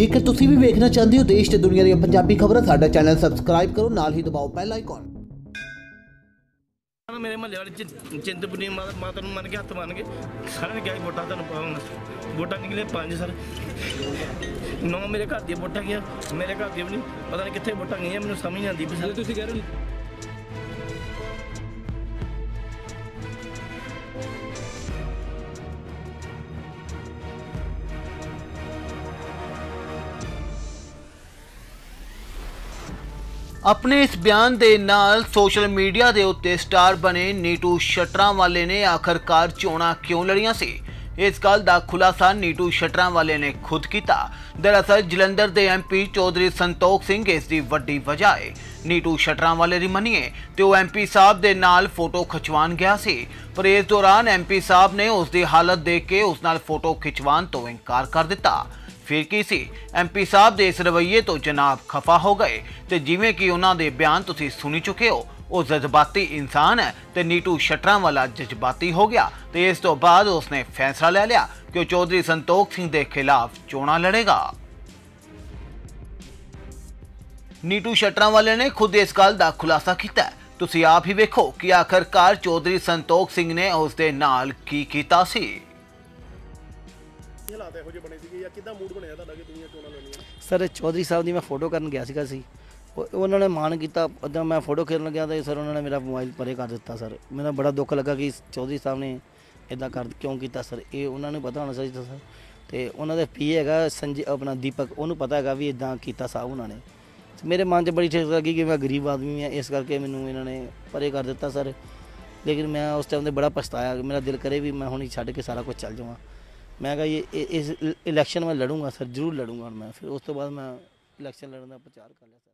ਜੇਕਰ ਤੁਸੀਂ ਵੀ ਵੇਖਣਾ ਚਾਹੁੰਦੇ ਹੋ ਦੇਸ਼ ਤੇ ਦੁਨੀਆ ਦੀਆਂ ਪੰਜਾਬੀ ਖਬਰਾਂ ਸਾਡਾ ਚੈਨਲ ਸਬਸਕ੍ਰਾਈਬ ਕਰੋ ਨਾਲ ਹੀ ਦਬਾਓ ਬੈਲ ਆਈਕਨ ਮੇਰੇ ਮਹੱਲੇ ਵਾਲੇ ਚਿੰਤਪੁਰਨੀ ਮਾਤਾ ਨੂੰ ਮੰਨ ਕੇ ਹੱਥ ਮੰਨ ਕੇ ਸਾਰਿਆਂ ਨੇ ਕਿਹਾ ਵੋਟਾਂ ਤੁਹਾਨੂੰ ਪਾਵਾਂਗਾ। ਵੋਟਾਂ ਨਿਕਲੇ ਪੰਜ ਸਰ। ਨੌ ਮੇਰੇ ਘਰ ਦੀਆਂ ਵੋਟਾਂ ਗਈਆਂ। ਮੇਰੇ ਘਰ ਦੀਆਂ ਵੀ ਨਹੀਂ ਪਤਾ ਨਹੀਂ ਕਿੱਥੇ ਵੋਟਾਂ ਗਈਆਂ ਮੈਨੂੰ ਸਮਝ ਨਹੀਂ ਆਉਂਦੀ ਵੀ ਸਰ। ਤੁਸੀਂ ਕਹਿ ਰਹੇ ਹੋ ਆਪਣੇ ਇਸ ਬਿਆਨ ਦੇ ਨਾਲ ਸੋਸ਼ਲ ਮੀਡੀਆ ਦੇ ਉੱਤੇ ਸਟਾਰ ਬਣੇ ਨੀਟੂ ਸ਼ਟਰਾਂ ਵਾਲੇ ਨੇ ਆਖਰਕਾਰ ਚੋਣਾਂ ਕਿਉਂ ਲੜੀਆਂ ਸੀ? ਇਸ ਗੱਲ ਦਾ ਖੁਲਾਸਾ ਨੀਟੂ ਸ਼ਟਰਾਂ ਵਾਲੇ ਨੇ ਖੁਦ ਕੀਤਾ। ਦਰਅਸਲ ਜਲੰਧਰ ਦੇ ਐਮਪੀ ਚੌਧਰੀ ਸੰਤੋਖ ਸਿੰਘ ਇਸ ਦੀ ਵੱਡੀ ਵਜ੍ਹਾ ਹੈ ਨੀਟੂ ਸ਼ਟਰਾਂ ਵਾਲੇ ਦੀ ਮੰਨੀਏ ਤੇ ਉਹ ਐਮਪੀ ਸਾਹਿਬ ਦੇ ਨਾਲ ਫੋਟੋ ਖਿਚਵਾਉਣ ਗਿਆ ਸੀ। ਪਰ ਇਸ ਦੌਰਾਨ ਐਮਪੀ ਸਾਹਿਬ ਨੇ ਉਸ ਦੀ ਹਾਲਤ ਦੇਖ ਕੇ ਉਸ ਨਾਲ ਫੋਟੋ ਖਿਚਵਾਉਣ ਤੋਂ ਇਨਕਾਰ ਕਰ ਦਿੱਤਾ। ਫਿਰ ਕੀ ਸੀ? ਐਮਪੀ ਸਾਹਿਬ ਦੇ ਇਸ ਰਵਈਏ ਤੋਂ ਜਨਾਬ ਖਫਾ ਹੋ ਗਏ ਤੇ ਜਿਵੇਂ ਕਿ ਉਹਨਾਂ ਦੇ ਬਿਆਨ ਤੁਸੀਂ ਸੁਣੀ ਚੁੱਕੇ ਹੋ, ਉਹ ਜਜ਼ਬਾਤੀ ਇਨਸਾਨ ਹੈ ਤੇ ਨੀਟੂ ਸ਼ਟਰਾਂ ਵਾਲਾ ਜਜ਼ਬਾਤੀ ਹੋ ਗਿਆ ਤੇ ਇਸ ਤੋਂ ਬਾਅਦ ਉਸਨੇ ਫੈਸਲਾ ਲੈ ਲਿਆ ਕਿ ਉਹ ਚੌਧਰੀ ਸੰਤੋਖ ਸਿੰਘ ਦੇ ਖਿਲਾਫ ਚੋਣਾਂ ਲੜੇਗਾ। ਨੀਟੂ ਸ਼ਟਰਾਂ ਵਾਲੇ ਨੇ ਖੁਦ ਇਸ ਗੱਲ ਦਾ ਖੁਲਾਸਾ ਕੀਤਾ ਤੁਸੀਂ ਆਪ ਹੀ ਵੇਖੋ ਕਿ ਆਖਰਕਾਰ ਚੌਧਰੀ ਸੰਤੋਖ ਸਿੰਘ ਨੇ ਉਸ ਦੇ ਨਾਲ ਕੀ ਕੀਤਾ ਸੀ। ਕੀ ਹਾਲਾਤ ਇਹੋ ਜਿਹੇ ਬਣੇ ਸੀਗੇ ਜਾਂ ਕਿੱਦਾਂ ਮੂਡ ਬਣਿਆ ਤੁਹਾਡਾ ਕਿ ਦੁਨੀਆ ਚੋਣਾਂ ਲੈਣੀਆਂ ਸਰ, ਚੌਧਰੀ ਸਾਹਿਬ ਦੀ ਮੈਂ ਫੋਟੋ ਕਰਨ ਗਿਆ ਸੀਗਾ ਸੀ। ਉਹ- ਉਹਨਾਂ ਨੇ ਮਾਣ ਕੀਤਾ, ਜਦੋਂ ਮੈਂ ਫੋਟੋ ਖੇਡਣ ਲੱਗਿਆ ਤਾਂ ਸਰ, ਉਹਨਾਂ ਨੇ ਮੇਰਾ ਮੋਬਾਈਲ ਪਰੇ ਕਰ ਦਿੱਤਾ, ਸਰ। ਮੈਨੂੰ ਬੜਾ ਦੁੱਖ ਲੱਗਾ ਕਿ ਚੌਧਰੀ ਸਾਹਿਬ ਨੇ ਇਦਾਂ ਕਰ, ਕਿਉਂ ਕੀਤਾ, ਸਰ? ਇਹ ਉਹਨਾਂ ਨੂੰ ਪਤਾ ਹੋਣਾ ਚਾਹੀਦਾ, ਸਰ। ਤੇ ਉਹਨਾਂ ਦਾ ਪੀ ਹੈਗਾ ਸੰਜੇ, ਆਪਣਾ ਦੀਪਕ, ਉਹਨੂੰ ਪਤਾ ਹੈਗਾ ਵੀ ਇਦਾਂ ਕੀਤਾ ਸਾਹਿਬ ਉਹਨਾਂ ਨੇ। ਤੇ ਮੇਰੇ ਮਨ 'ਚ ਬੜੀ ਠੇਸ ਲੱਗੀ ਕਿ ਮੈਂ ਗਰੀਬ ਆਦਮੀ ਹਾਂ, ਇਸ ਕਰਕੇ ਮੈਨੂੰ ਇਹਨਾਂ ਨੇ ਪਰੇ ਕਰ ਦਿੱਤਾ, ਸਰ। ਲੇਕਿਨ ਮੈਂ ਉਸ ਟਾਈਮ ਤੇ ਬੜਾ ਪਛਤਾਇਆ, ਮੇਰਾ ਦਿਲ ਕਰੇ ਵੀ ਮੈਂ ਹੁਣ ਹੀ ਛੱਡ ਕੇ ਸਾਰਾ ਕੁਝ ਚੱਲ ਜਾਵਾਂ। ਮੈਂ ਕਿਹਾ ਇਹ ਇਸ ਇਲੈਕਸ਼ਨ ਮੈਂ ਲੜੂੰਗਾ ਸਰ, ਜ਼ਰੂਰ ਲੜੂੰਗਾ ਮੈਂ। ਫਿਰ ਉਸ ਤੋਂ ਬਾਅਦ ਮੈਂ ਇਲੈਕਸ਼ਨ ਲੜਨ ਦਾ ਪ੍ਰਚਾਰ ਕਰ ਲਿਆ ਸਰ।